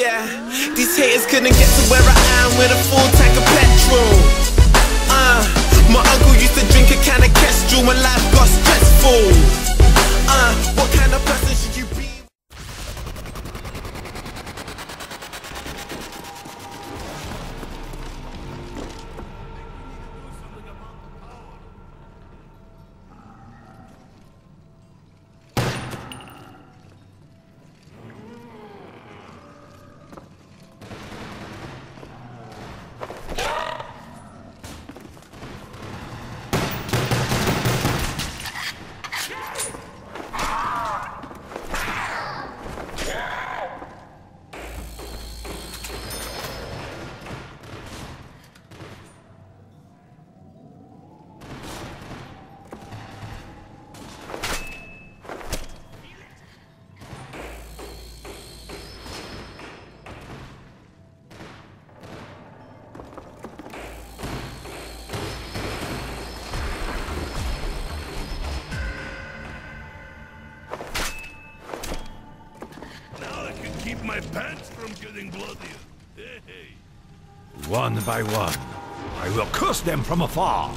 Yeah, these haters couldn't get to where I am with a full tank of petrol. Uh, my uncle used to drink a can of Kestrel when life got stressful. Uh, what kind of person should you pants from getting. Hey, hey. One by one, I will curse them from afar.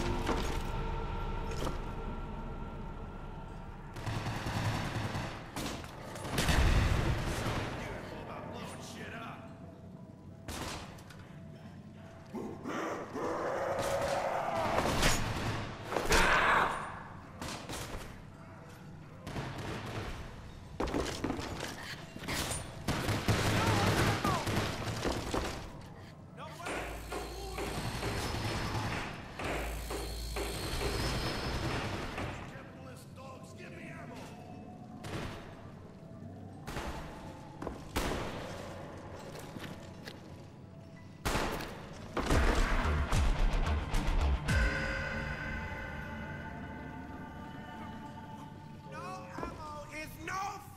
Ammo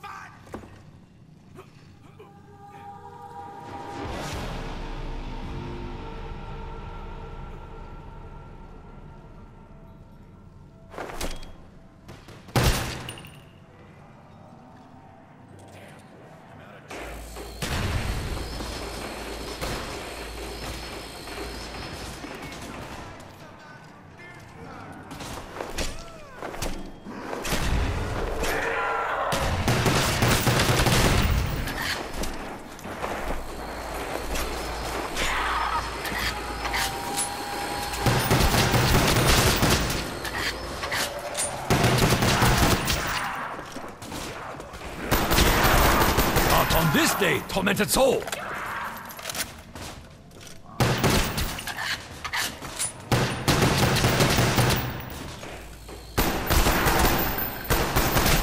on this day, tormented soul.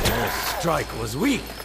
Your strike was weak.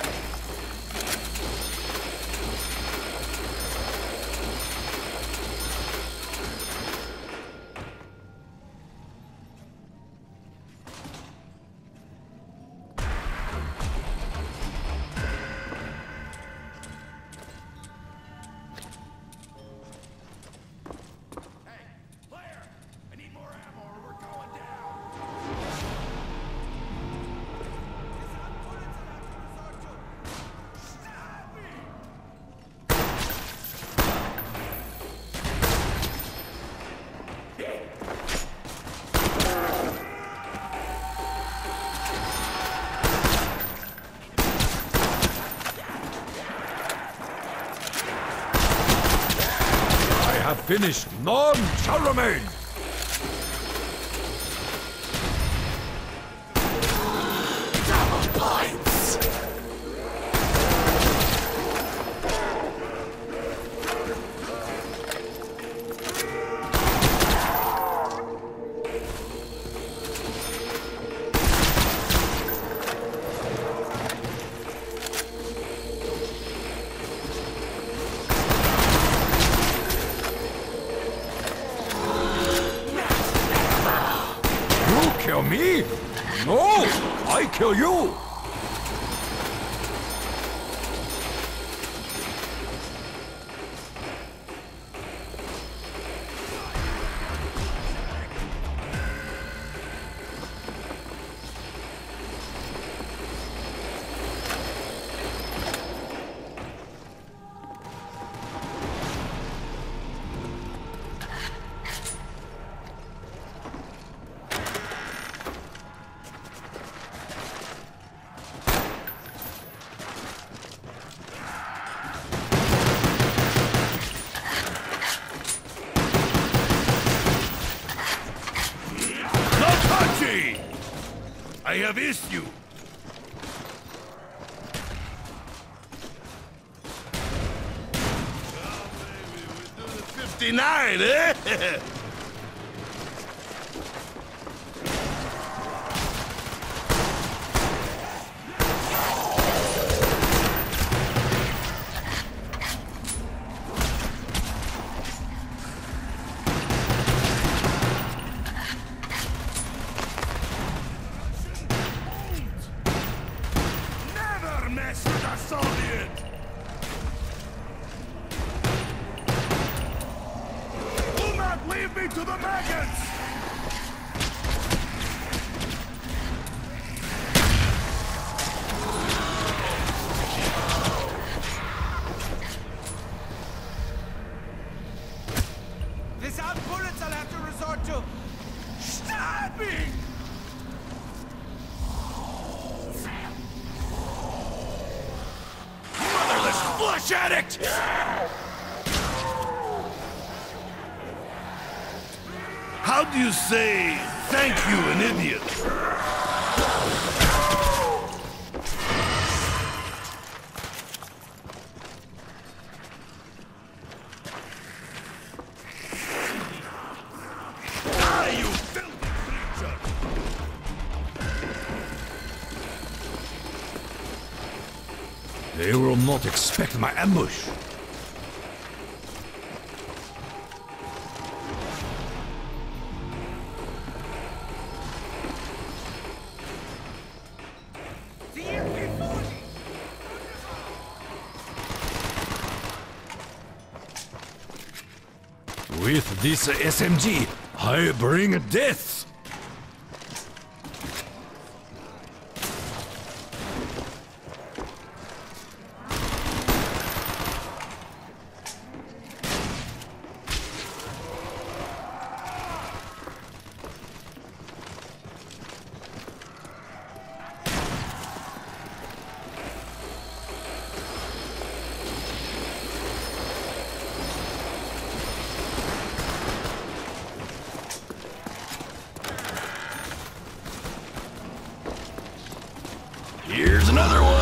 Have finished. None shall remain. You kill me? No, I kill you. I have issue! Oh, baby, we're doing 59, eh? Addict! How do you say thank you, an idiot? Not expect my ambush. With this SMG, I bring death. Another one.